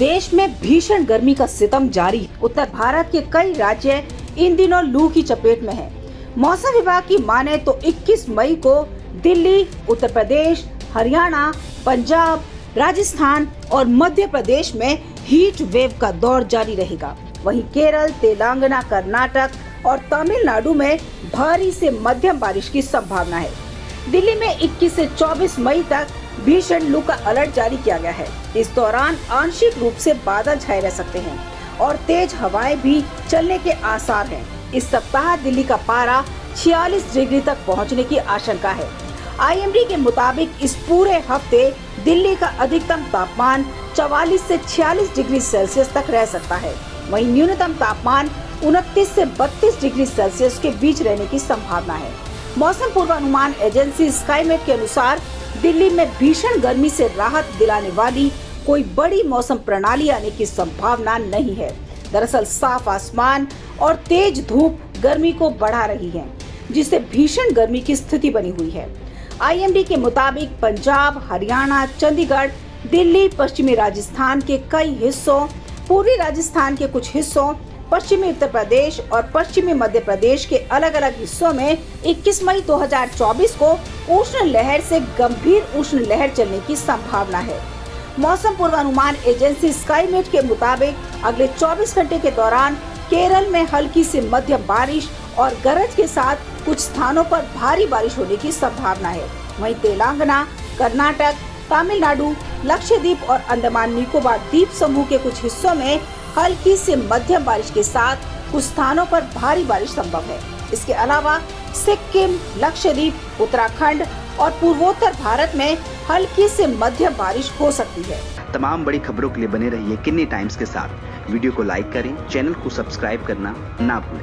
देश में भीषण गर्मी का सितम जारी। उत्तर भारत के कई राज्य इन दिनों लू की चपेट में हैं। मौसम विभाग की माने तो 21 मई को दिल्ली, उत्तर प्रदेश, हरियाणा, पंजाब, राजस्थान और मध्य प्रदेश में हीट वेव का दौर जारी रहेगा। वहीं केरल, तेलंगाना, कर्नाटक और तमिलनाडु में भारी से मध्यम बारिश की संभावना है। दिल्ली में 21 से 24 मई तक भीषण लू का अलर्ट जारी किया गया है। इस दौरान आंशिक रूप से बादल छाए रह सकते हैं और तेज हवाएँ भी चलने के आसार हैं। इस सप्ताह दिल्ली का पारा 46 डिग्री तक पहुँचने की आशंका है। आईएमडी के मुताबिक इस पूरे हफ़्ते दिल्ली का अधिकतम तापमान 44 से 46 डिग्री सेल्सियस तक रह सकता है। वहीं न्यूनतम तापमान उनतीस से 32 डिग्री सेल्सियस के बीच रहने की संभावना है। मौसम पूर्वानुमान एजेंसी स्काईमेट के अनुसार दिल्ली में भीषण गर्मी से राहत दिलाने वाली कोई बड़ी मौसम प्रणाली आने की संभावना नहीं है। दरअसल साफ़ आसमान और तेज धूप गर्मी को बढ़ा रही है, जिससे भीषण गर्मी की स्थिति बनी हुई है। आईएमडी के मुताबिक पंजाब, हरियाणा, चंडीगढ़, दिल्ली, पश्चिमी राजस्थान के कई हिस्सों, पूर्वी राजस्थान के कुछ हिस्सों पश्चिमी उत्तर प्रदेश और पश्चिमी मध्य प्रदेश के अलग अलग हिस्सों में 21 मई 2024 को उष्ण लहर से गंभीर उष्ण लहर चलने की संभावना है। मौसम पूर्वानुमान एजेंसी स्काईमेट के मुताबिक अगले 24 घंटे के दौरान केरल में हल्की से मध्यम बारिश और गरज के साथ कुछ स्थानों पर भारी बारिश होने की संभावना है। वहीं तेलंगाना, कर्नाटक, तमिलनाडु, लक्षद्वीप और अंडमान निकोबार द्वीप समूह के कुछ हिस्सों में हल्की से मध्यम बारिश के साथ कुछ स्थानों पर भारी बारिश संभव है। इसके अलावा सिक्किम, लक्षद्वीप, उत्तराखंड और पूर्वोत्तर भारत में हल्की से मध्यम बारिश हो सकती है। तमाम बड़ी खबरों के लिए बने रहिए किन्नी टाइम्स के साथ। वीडियो को लाइक करें, चैनल को सब्सक्राइब करना ना भूलें।